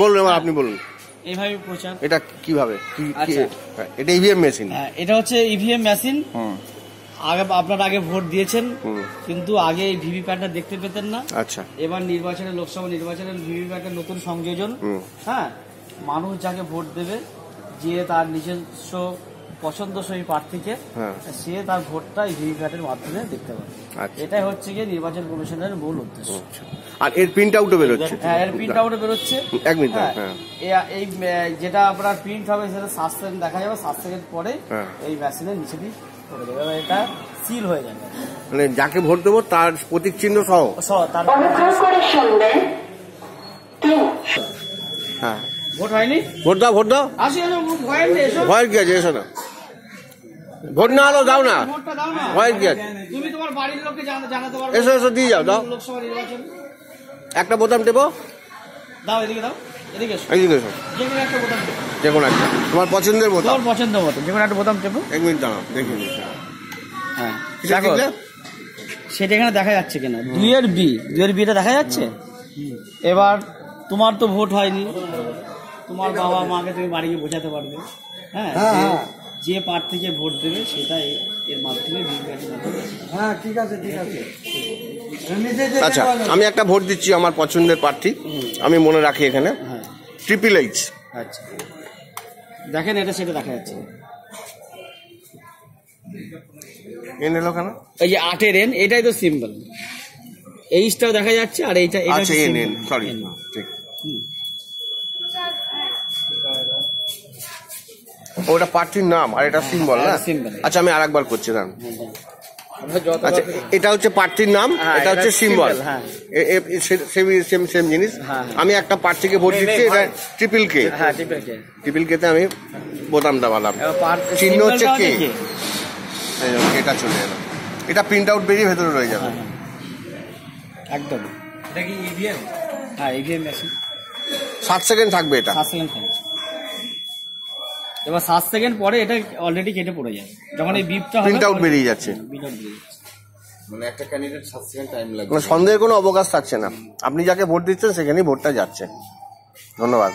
বলুন এবার আপনি বলুন। এইভাবে প্রচার। এটা কীভাবে? আচ্ছা। হ্যাঁ, এটা ইভিএম মেশিন হ্যাঁ, এটা হচ্ছে ইভিএম মেশিন আগে আপনারা আগে ভোট দিয়েছেন কিন্তু আগে এই ভিভিপ্যাটটা দেখতে পেতেন না। আচ্ছা। এবার নির্বাচনে লোকসভা নির্বাচনের ভিভিপ্যাটের নতুন সংযোজন। হ্যাঁ মানুষ যাকে ভোট দেবে যে তার নিজস্ব পছন্দসই প্রার্থীকে হ্যাঁ। সে তার ভোটটা এই ভিভিপ্যাটের মাধ্যমে দেখতে পাবে। আচ্ছা। এটাই হচ্ছে গিয়ে নির্বাচন কমিশনের মূল উদ্দেশ্য। আর এর প্রিন্ট আউটও বেরোচ্ছে। হ্যাঁ এর প্রিন্ট আউটে বেরোচ্ছে। এক মিনিট, হ্যাঁ, হ্যাঁ। এই যেটা আপনার প্রিন্ট হবে সেটা সাত সেকেন্ড দেখা যাবে। সাত সেকেন্ড পরে হ্যাঁ। এই মেশিনের নিচে দিয়ে পড়ে যাবে। এবার এটা সিল হয়ে যাবে। মানে যাকে ভোট দেবো তার প্রতীক চিহ্ন সহ? তার করে হ্যাঁ। ভোট হয়নি? ভোট দাও ভোট দাও। আসি এসো। কি আছে? এসো না। ভোট না হলো দাও না। ভয়ের কি আছে? তুমি তোমার বাড়ির লোককে জানা- জানাতে পারবে। এসো এসো দিয়ে যাও দাও। একটা বোতাম টেপো। দাও এদিকে দাও। এদিকে এসো। যে কোনো একটা বোতাম তোমার পছন্দের বোতাম। তোমার পছন্দ মতো। যে কোনো একটা বোতাম টেপো। এক মিনিট দাঁড়াও দেখে হ্যাঁ? সেটা এখানে দেখা যাচ্ছে কিনা? দুইয়ের বি। দুইয়ের বিটা দেখা যাচ্ছে? এবার তোমার তো ভোট হয়নি। তোমার বাবা মাকে তুমি বাড়ি গিয়ে বোঝাতে পারবে। হ্যাঁ। যে- প্রার্থীকে ভোট দেবে সেটা এর মাধ্যমে হ্যাঁ ঠিক আছে ঠিক আছে। আচ্ছা আমি একটা ভোট দিচ্ছি আমার পছন্দের প্রার্থী। আমি মনে রাখি এখানে। হ্যাঁ। ট্রিপল এইচ আচ্ছা। দেখেন এটা সেটা দেখা যাচ্ছে। এন এলো কেন? এই যে আটের এন এটাই তো সিম্বল এইচটাও দেখা যাচ্ছে আর এইটা এটা আচ্ছা এন এন সরি ঠিক। হুম। ওটা প্রার্থীর নাম আর এটা সিম্বল না? হ্যাঁ, আচ্ছা আমি আরেকবার করছি দাঁড়ান। আচ্ছা এটা হচ্ছে প্রার্থীর নাম হ্যাঁ, এটা হচ্ছে সিম্বল হ্যাঁ। সেম সেম জিনিস। হ্যাঁ, হ্যাঁ। আমি একটা প্রার্থীকে ভোট দিচ্ছি এটা ট্রিপল কে হ্যাঁ ট্রিপল কে তে আমি বোতাম দাবালাম চিহ্ন হচ্ছে কে? এটা চলে এলো। এটা প্রিন্ট আউট বেরিয়ে ভেতরে রয়ে যাবে। হ্যাঁ, একদম। এটা কি ইভিএম হ্যাঁ ইভিএম মেশিন সাত সেকেন্ড থাকবে এটা। সাত সেকেন্ড থাকে এবার সাত সেকেন্ড পরে এটা অলরেডি কেটে পড়ে যায়। যখন এই বিপটা। প্রিন্ট আউট বেরিয়ে যাচ্ছে। মানে একটা ক্যান্ডিডেট সাত সেকেন্ড টাইম লাগবে। মানে সন্দেহের কোনো অবকাশ থাকছে না। আপনি যাকে ভোট দিচ্ছেন সেখানেই ভোটটা যাচ্ছে। ধন্যবাদ।